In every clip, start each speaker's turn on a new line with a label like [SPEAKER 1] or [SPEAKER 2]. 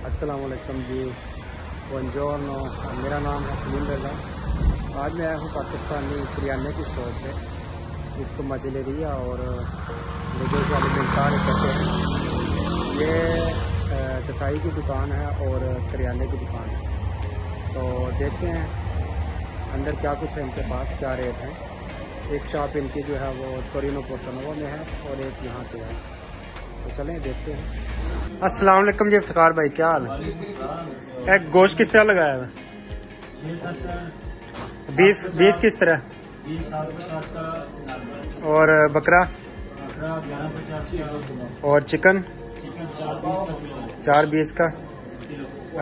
[SPEAKER 1] अस्सलाम वालेकुम जी। बंजोरनो मेरा नाम है सलीम रजा आज मैं आया हूँ पाकिस्तानी करियाने की शॉप पे। जिसको मजलेरिया और लेगोज वाले कहते हैं। ये कसाई की दुकान है और करियाने की दुकान है। तो देखते हैं अंदर क्या कुछ है इनके पास, क्या रेट है। एक शॉप इनकी जो है वो तोरिनो पोर्टनोवा में है और एक यहाँ पे है। तो चलें, देखते हैं। अस्सलाम वालेकुम जी इफ्तार भाई, क्या हाल? है गोश्त किस तरह लगाया है बीफ बीफ किस तरह? और बकरा? और चिकन?
[SPEAKER 2] चार बीस का।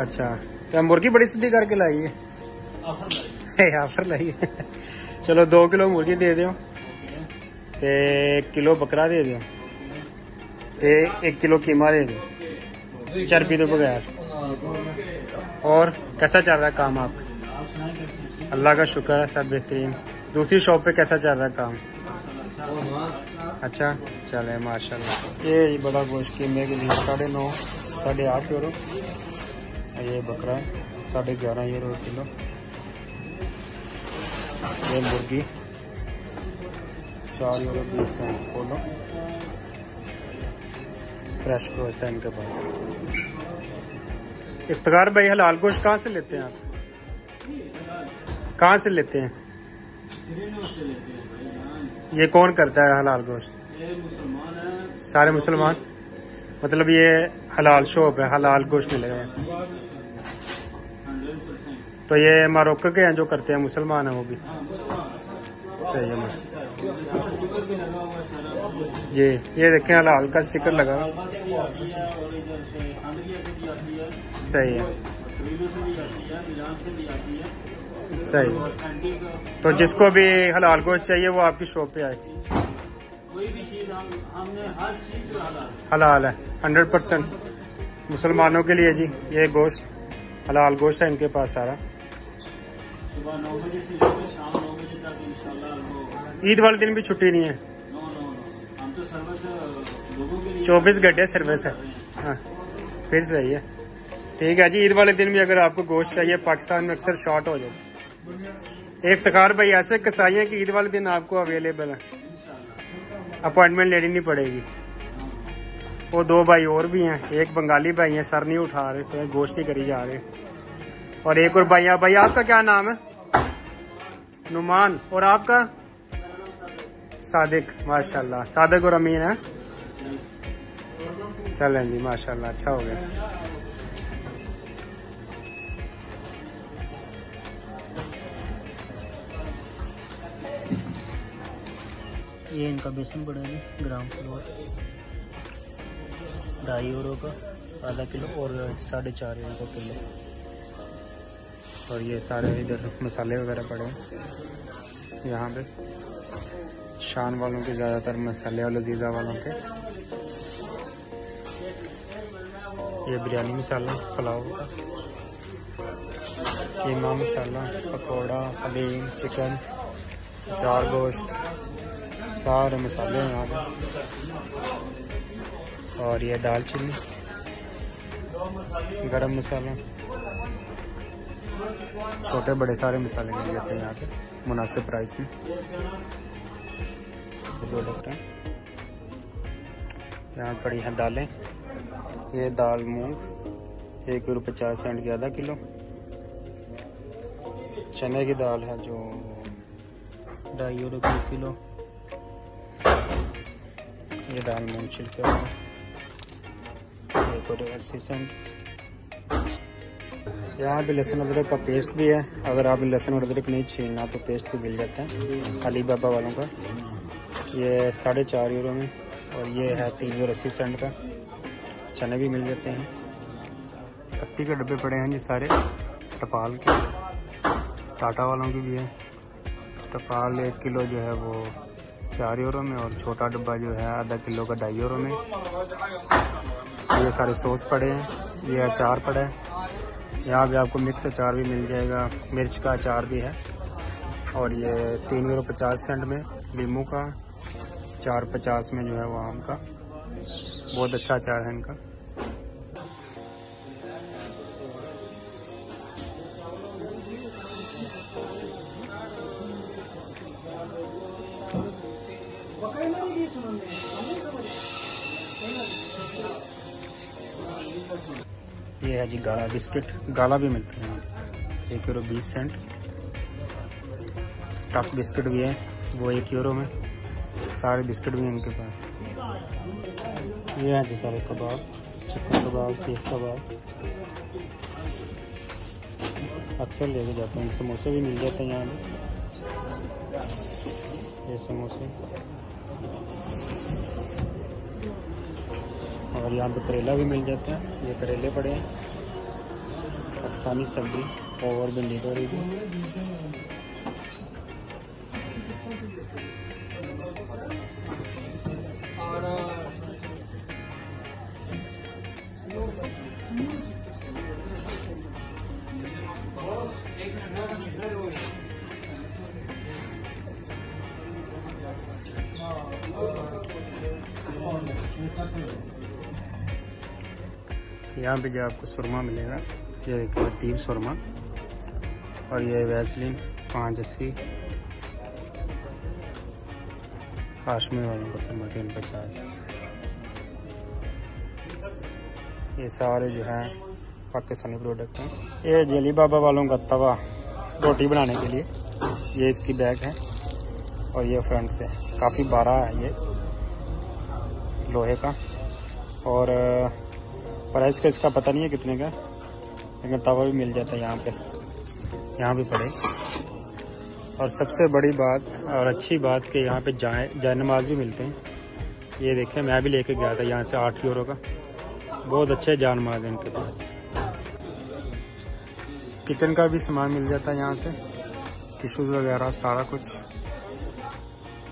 [SPEAKER 1] अच्छा तो मुर्गी बड़ी सीधी करके लाई है।
[SPEAKER 2] ऑफ़र
[SPEAKER 1] है। चलो, दो किलो मुर्गी दे दो किलो बकरा दे दो ते एक किलो कीमा दे दो चर्बी तो बगैर। और कैसा चल रहा है काम
[SPEAKER 2] आप?
[SPEAKER 1] अल्लाह का शुक्र है, सब बेहतरीन। दूसरी शॉप पे कैसा चल रहा है काम? अच्छा चले, माशाल्लाह। ये बड़ा गोश्त कीमे के लिए साढ़े नौ, साढ़े आठ यूरो ये बकरा साढ़े ग्यारह यूरो किलो। ये मुर्गी, चार यूरो बीस है, बोलो। फ्रेश गोश्त है इनके पास। इफ्तार भाई, हलाल गोश्त कहाँ से लेते हैं आप? कहाँ से लेते हैं? ये कौन करता है हलाल गोश्त सारे मुसलमान? मतलब ये हलाल शॉप है, हलाल गोश्त मिलेगा तो ये मारोक के हैं जो करते हैं, मुसलमान है वो भी?
[SPEAKER 2] सारा
[SPEAKER 1] जी ये देखें हलाल का स्टिकर लगा। सही है। सही। तो जिसको भी हलाल गोश्त चाहिए, वो आपकी शॉप पे आए।
[SPEAKER 2] कोई भी चीज़ हम हमने हर चीज़ हलाल
[SPEAKER 1] है हंड्रेड परसेंट मुसलमानों के लिए जी, ये गोश्त, हलाल गोश्त है इनके पास सारा।
[SPEAKER 2] सुबह नौ बजे से शाम
[SPEAKER 1] ईद वाले दिन भी छुट्टी नहीं है।
[SPEAKER 2] तो
[SPEAKER 1] चौबीस घंटे सर्विस है। हाँ फिर सही है। ठीक है जी ईद वाले दिन भी अगर आपको गोश्त चाहिए पाकिस्तान में अक्सर शॉर्ट हो जाए इफ्तार भाई ऐसे कसाई हैं कि ईद वाले दिन आपको अवेलेबल है। अपॉइंटमेंट लेनी नहीं पड़ेगी। वो दो भाई और भी हैं एक बंगाली भाई हैं सर नहीं उठा रहे तो गोश्त ही करी जा रहे और एक और भाई भाई आपका क्या नाम है? नुमान और आपका? सादिक, माशाल्लाह। सादिक और अमीन है? चलें जी, माशाल्लाह अच्छा हो गया।
[SPEAKER 2] ये इनका बेसन पड़ेगा ग्राम फ्लोर ढाई यूरो का, आधा किलो और साढ़े चार यूरो का किलो।
[SPEAKER 1] और ये सारे इधर मसाले वगैरह पड़े हैं। यहाँ पे शान वालों के, ज़्यादातर मसाले और लजीजा वालों के। ये बिरयानी मसाला, पुलाव का। कीमा मसाला, पकौड़ा हलीम चिकन चार गोश्त, सारे मसाले हैं यहाँ पे। और ये दाल चीनी गरम मसाला। छोटे बड़े सारे मसाले मिल जाते हैं यहाँ पे, मुनासिब प्राइस में। डब्बे हैं। यहाँ पड़ी हैं दालें, ये दाल मूंग, एक यूरो पचास सेंट की आधा किलो। चने की दाल है जो ढाई यूरो की किलो। ये दाल मूंग छिलके एक और अस्सी सेंट। यहाँ भी लहसुन अदरक का पेस्ट भी है। अगर आप लहसुन और अदरक नहीं छीनना तो पेस्ट भी मिल जाता है अली बाबा वालों का। ये साढ़े चार यूरो में, और ये है तीन यूरो अस्सी सेंट का। चने भी मिल जाते हैं। पत्ती के डब्बे पड़े हैं जी सारे, टपाल के। टाटा वालों की भी है। टपाल एक किलो जो है वो चार यूरो में, और छोटा डब्बा जो है आधा किलो का ढाई यूरो में। ये सारे सॉस पड़े हैं, ये अचार पड़ा है। यहाँ भी आपको मिक्स अचार भी मिल जाएगा, मिर्च का अचार भी है। और ये तीन यूरो पचास सेंट में लीमू का, चार पचास में जो है वो आम का। बहुत अच्छा अचार है इनका। ये है जी गाला बिस्किट। गाला भी मिलते हैं। एक यूरो बीस सेंट टफ बिस्किट भी है। वो एक यूरो में। सारे बिस्किट भी हैं इनके पास। ये है जी सारे कबाब। चिकन कबाब, सीख कबाब। अक्सर लेके जाते हैं। समोसे भी मिल जाते हैं यहाँ पे। ये समोसे। और यहाँ पे करेला भी मिल जाता है। ये करेले पड़े हैं। पाकिस्तानी सब्ज़ी और भिंडी तोरी भी यहाँ पे जो आपको सुरमा मिलेगा? ये तीन सुरमा और ये वैसलिन, पाँच अस्सी। काश्मीर वालों का सुरमा तीन पचास। ये सारे जो हैं पाकिस्तानी प्रोडक्ट हैं। ये जली बाबा वालों का तवा, रोटी बनाने के लिए। ये इसकी बैग है। और ये फ्रंट से काफ़ी बड़ा है ये लोहे का। और प्राइस का इसका पता नहीं है कितने का लेकिन तवा भी मिल जाता है यहाँ पे, यहाँ भी पड़े। और सबसे बड़ी बात और अच्छी बात कि यहाँ पे जाए जाय नमाज़ भी मिलते हैं। ये देखें, मैं भी लेके गया था यहाँ से आठ यूरो का। बहुत अच्छे जान नमाज़ है इनके पास। किचन का भी सामान मिल जाता है यहाँ से। टिशूज़ वगैरह, सारा कुछ।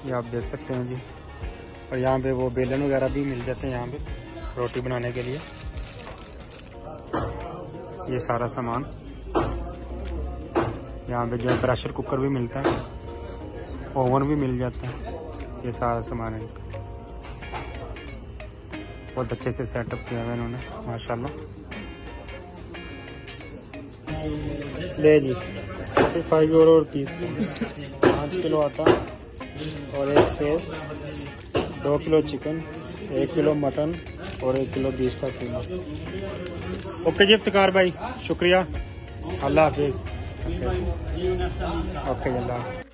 [SPEAKER 1] ये आप देख सकते हैं जी। और यहाँ पे वो बेलन वगैरह भी मिल जाते हैं यहाँ पे रोटी बनाने के लिए। ये सारा सामान। यहाँ पे जो है प्रेशर कुकर भी मिलता है। ओवन भी मिल जाता है। ये सारा सामान है बहुत अच्छे से सेटअप किया है इन्होंने, माशाल्लाह। ले जी फोर्टी फाइव और तीस। पाँच किलो आटा और एक पेस्ट दो किलो चिकन एक किलो मटन और एक किलो बीस का कीमा। ओके जी इफ्तार भाई। शुक्रिया। अल्लाह हाफिज। ओके अल्लाह